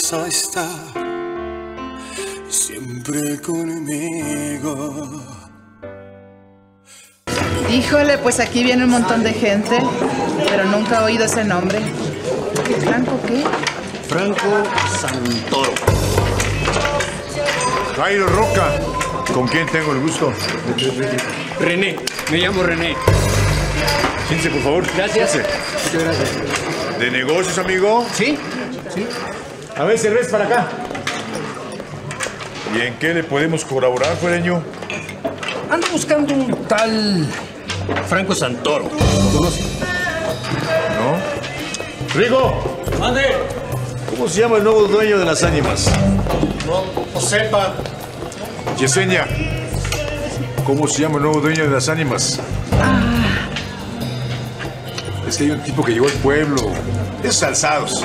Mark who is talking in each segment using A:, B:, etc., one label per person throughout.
A: que vas a estar siempre conmigo.
B: Híjole, pues aquí viene un montón de gente, pero nunca he oído ese nombre. ¿Qué Franco qué?
C: Franco Santoro.
D: Jairo Roca, ¿con quién tengo el gusto?
C: René, me llamo René.
D: Siéntese, por favor.
C: Gracias.
D: Siéntese.
C: Muchas gracias.
D: ¿De negocios, amigo?
C: ¿Sí? Sí.
D: A ver, cerveza para acá. ¿Y en qué le podemos colaborar, fuereño?
C: Ando buscando un tal Franco Santoro. ¿Lo conoce?
D: ¿No? ¡Rigo!
C: ¡Mande!
D: ¿Cómo se llama el nuevo dueño de las ánimas?
C: No, no sepa.
D: Yesenia. ¿Cómo se llama el nuevo dueño de las ánimas? Es que hay un tipo que llegó al pueblo. Esos alzados.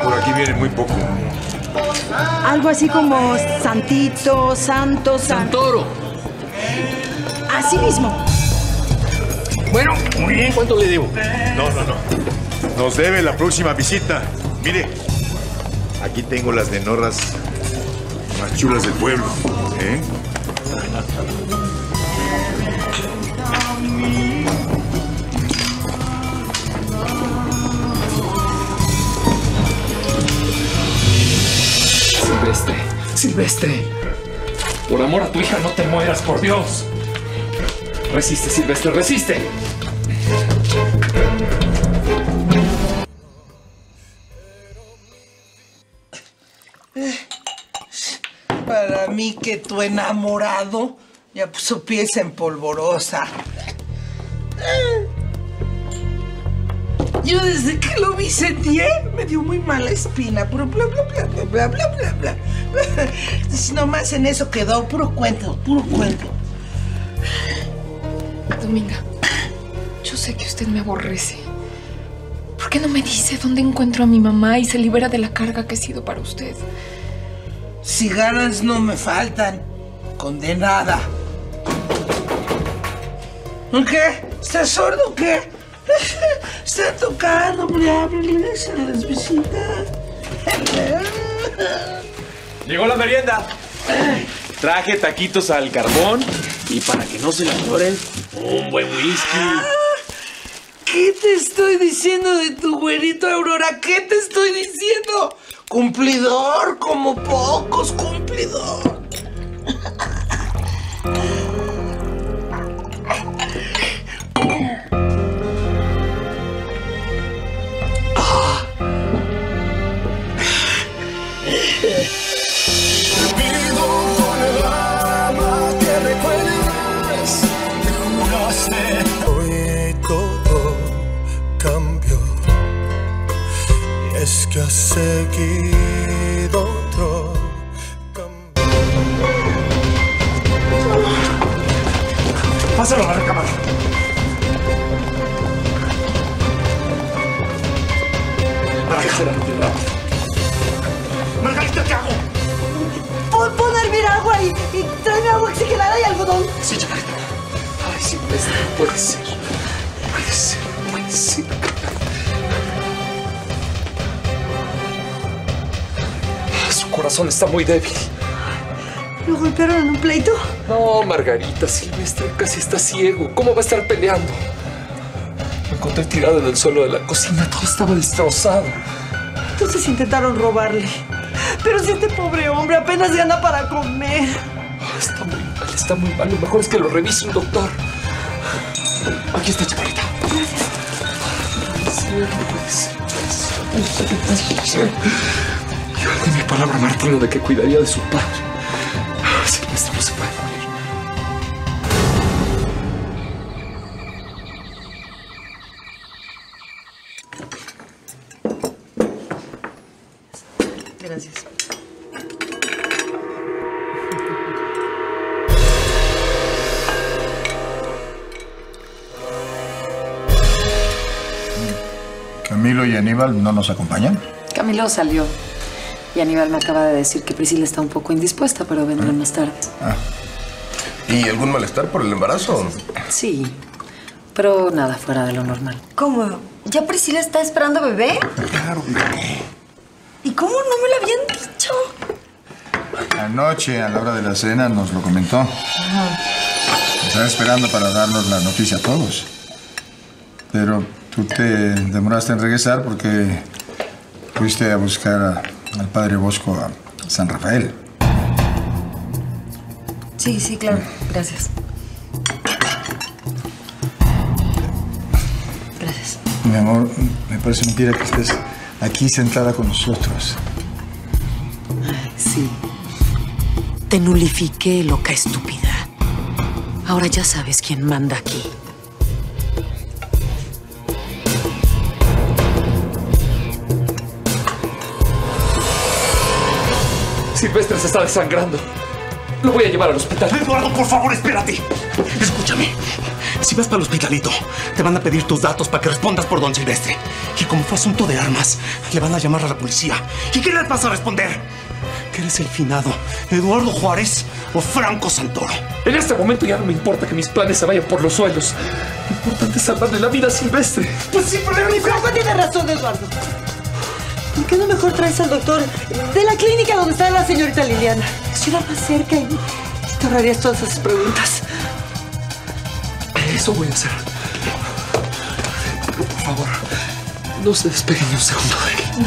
D: Por aquí vienen muy poco.
E: Algo así como Santito, Santo, San...
C: Santoro.
E: Así mismo.
C: Bueno, muy bien. ¿Cuánto le debo?
D: No, no, no. Nos debe la próxima visita. Mire, aquí tengo las nenorras más chulas del pueblo. ¿eh?
F: Por amor a tu hija no te mueras, por Dios. Resiste, Silvestre, resiste.
G: Para mí que tu enamorado ya puso pieza en polvorosa. Yo desde que lo vi sentí, ¿eh? me dio muy mala espina, puro bla bla bla bla bla bla bla bla. Si nomás en eso quedó, puro cuento, puro cuento.
H: Dominga, yo sé que usted me aborrece. ¿Por qué no me dice dónde encuentro a mi mamá y se libera de la carga que he sido para usted?
G: Si ganas no me faltan, condenada. ¿Qué? ¿Estás sordo o qué? Está tocando, hombre, ábrele, se las visitas.
F: Llegó la merienda. Traje taquitos al carbón y para que no se la lloren, un buen whisky.
G: ¿Qué te estoy diciendo de tu güerito Aurora? ¿Qué te estoy diciendo? Cumplidor como pocos, cumplidor.
F: Corazón está muy débil.
E: ¿Lo golpearon en un pleito?
F: No, Margarita, Silvestre casi está ciego. ¿Cómo va a estar peleando? Lo encontré tirado en el suelo de la cocina. Todo estaba destrozado.
E: Entonces intentaron robarle. Pero si este pobre hombre apenas gana para comer.
F: Ah, Está muy mal, está muy mal. Lo mejor es que lo revise un doctor. Aquí está, Chaparrita. No puede ser, no puede ser, no puede ser. Yo le di mi palabra a Martino de que cuidaría de su padre. Silvestre no se puede morir.
E: Gracias.
I: Camilo y Aníbal no nos acompañan. Camilo salió. Y Aníbal me acaba de decir que Priscila está un poco indispuesta, pero vendrá más tarde.
J: ¿Y algún malestar por el embarazo?
I: Sí, pero nada fuera de lo normal.
E: ¿Cómo? ¿Ya Priscila está esperando bebé?
D: Claro,
E: ¿Y cómo no me lo habían dicho?
K: Anoche, a la hora de la cena, nos lo comentó. Estaba esperando para darnos la noticia a todos. Pero tú te demoraste en regresar porque fuiste a buscar a- al padre Bosco a San Rafael.
E: Sí, sí, claro. Gracias. Gracias.
K: Mi amor, me parece mentira que estés aquí sentada con nosotros.
I: Sí. Te nulifiqué, loca estúpida. Ahora ya sabes quién manda aquí.
F: Silvestre se está desangrando. Lo voy a llevar al hospital.
L: Eduardo, por favor, espérate. Escúchame. Si vas para el hospitalito, te van a pedir tus datos para que respondas por don Silvestre. Y como fue asunto de armas, le van a llamar a la policía. ¿Y qué les vas a responder? ¿Que eres el finado Eduardo Juárez o Franco Santoro?
F: En este momento ya no me importa que mis planes se vayan por los suelos. Lo importante es salvarle la vida a Silvestre.
L: Pues sí, pero
E: Mi Franco tiene razón, Eduardo. ¿Por qué no mejor traes al doctor de la clínica donde está la señorita Liliana? Estuviera más cerca y te ahorrarías todas esas preguntas.
F: Eso voy a hacer. Por favor, no se despeguen ni un segundo de él.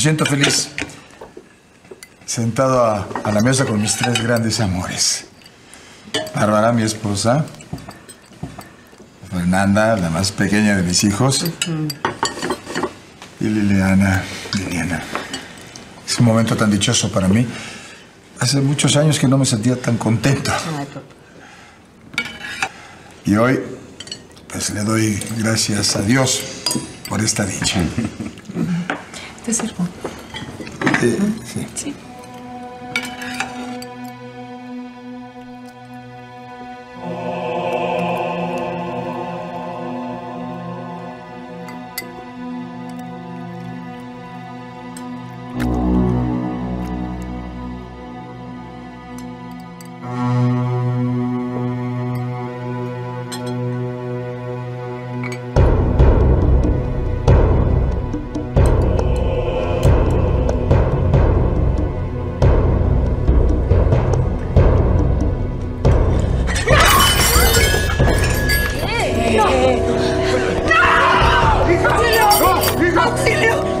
K: Me siento feliz. Sentado a, a la mesa con mis tres grandes amores. Bárbara, mi esposa. Fernanda, la más pequeña de mis hijos. Y Liliana, Liliana. Es un momento tan dichoso para mí. Hace muchos años que no me sentía tan contento. Y hoy, pues le doy gracias a Dios por esta dicha.
H: Te sirvo.
K: Eh, sí.
H: Sí.
E: ¡Auxilio! ¡Auxilio! Liliana,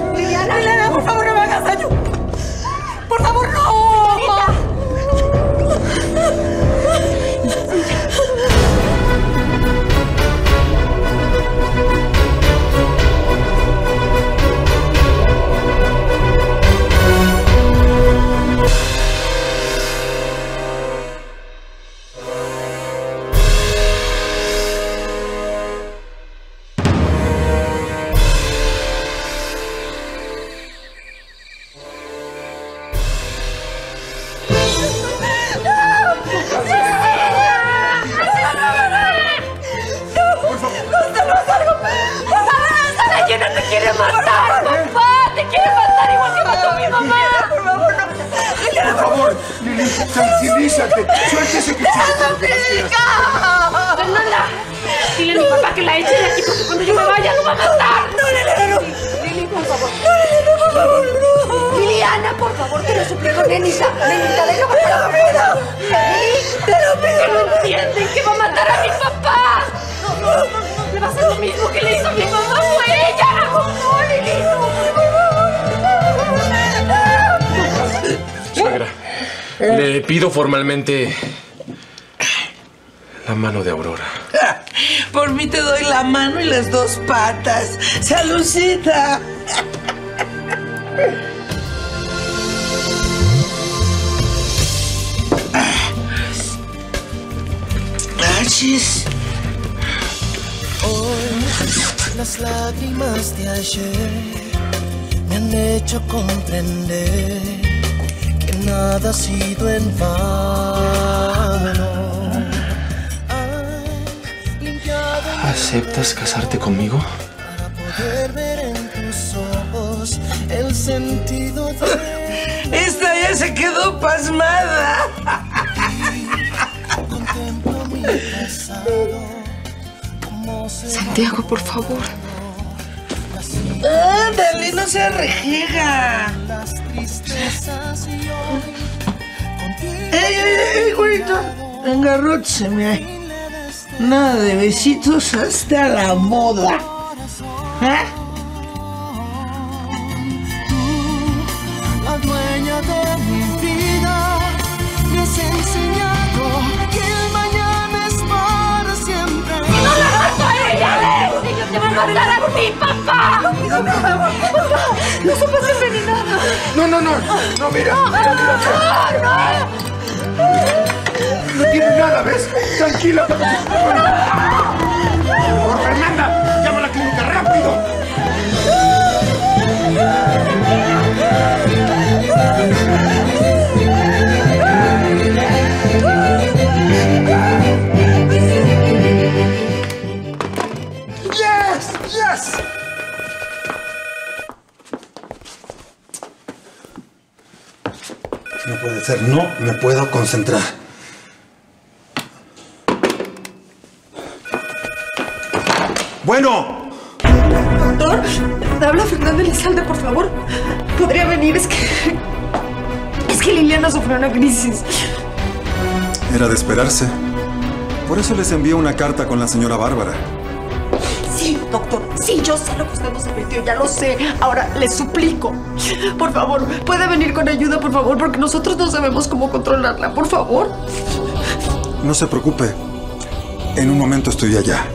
M: para que la echen de aquí, porque cuando yo me vaya lo va a matar. No, no, no, no. Lili, por favor. No, no, por favor, no. Liliana, por favor, te lo suplico, nenita. Nenita, déjame. Te lo pido. Lili, te lo pido. No entienden que va a matar a mi papá. No, no, no. Le va a hacer lo mismo que le hizo a mi mamá. Fue ella. No, Lili, no.
F: Suegra, le pido formalmente mano de Aurora.
G: Por mí te doy la mano y las dos patas. ¡Salucita! Achis.
A: Hoy las lágrimas de ayer me han hecho comprender que nada ha sido en vano.
F: ¿Aceptas casarte conmigo?
A: Poder ver en tus ojos el sentido de
G: Esta ya se quedó pasmada.
H: Santiago, por favor.
G: Ándale, no se rejega.
A: las tristezas y hoy
G: ¡Ey, ey, ey, güerito! Engarrócheme ahí. Nada de besitos hasta la moda. ¿Eh?
A: la dueña de mi vida me has enseñado que el mañana es para siempre.
M: ¡No la mato a ella! ¡Ellos te van a matar a ti, papá! ¡No, no! ¡No!
D: No, no, no. No, mira. mira, mira. No Tranquila. Por Fernanda, llama a la clínica rápido.
G: ¡Yes! ¡Yes!
N: No puede ser, no me puedo concentrar. Bueno,
H: Doctor, habla Fernanda Elizalde, por favor. ¿Podría venir? Es que... Es que Liliana sufrió una crisis.
N: era de esperarse. Por eso les envié una carta con la señora Bárbara.
H: Sí, doctor. Sí, yo sé lo que usted nos advirtió, ya lo sé. Ahora, le suplico. Por favor, puede venir con ayuda, por favor, porque nosotros no sabemos cómo controlarla. Por favor.
N: No se preocupe. En un momento estoy allá.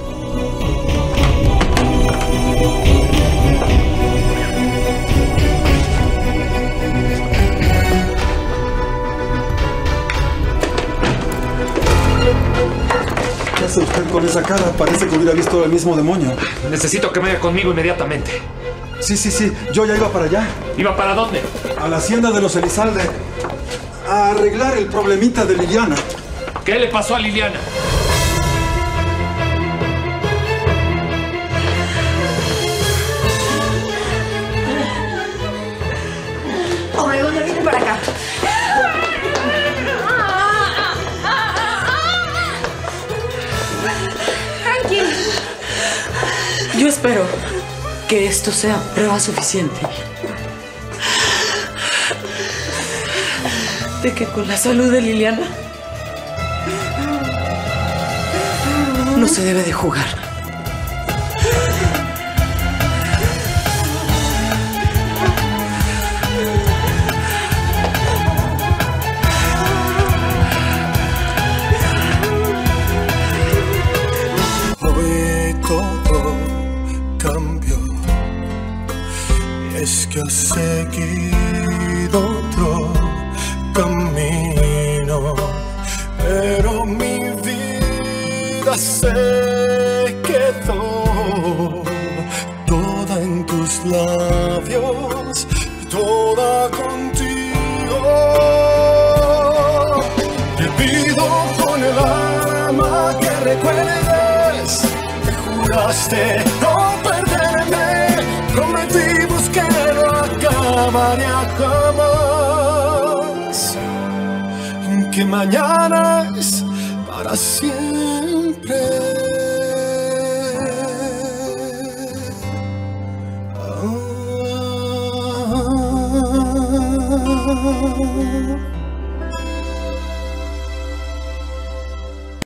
N: Hace usted con esa cara? Parece que hubiera visto el mismo demonio.
F: Necesito que vaya conmigo inmediatamente.
N: Sí, sí, sí. Yo ya iba para allá.
F: ¿Iba para dónde?
N: A la hacienda de los Elizalde. A arreglar el problemita de Liliana.
F: ¿Qué le pasó a Liliana?
I: Espero que esto sea prueba suficiente de que con la salud de Liliana no se debe de jugar.
A: Cambió. Y es que has seguido otro camino. Pero mi vida se quedó toda en tus labios, toda contigo. Te pido con el alma que recuerdes que juraste Que mañana es para siempre. Ah.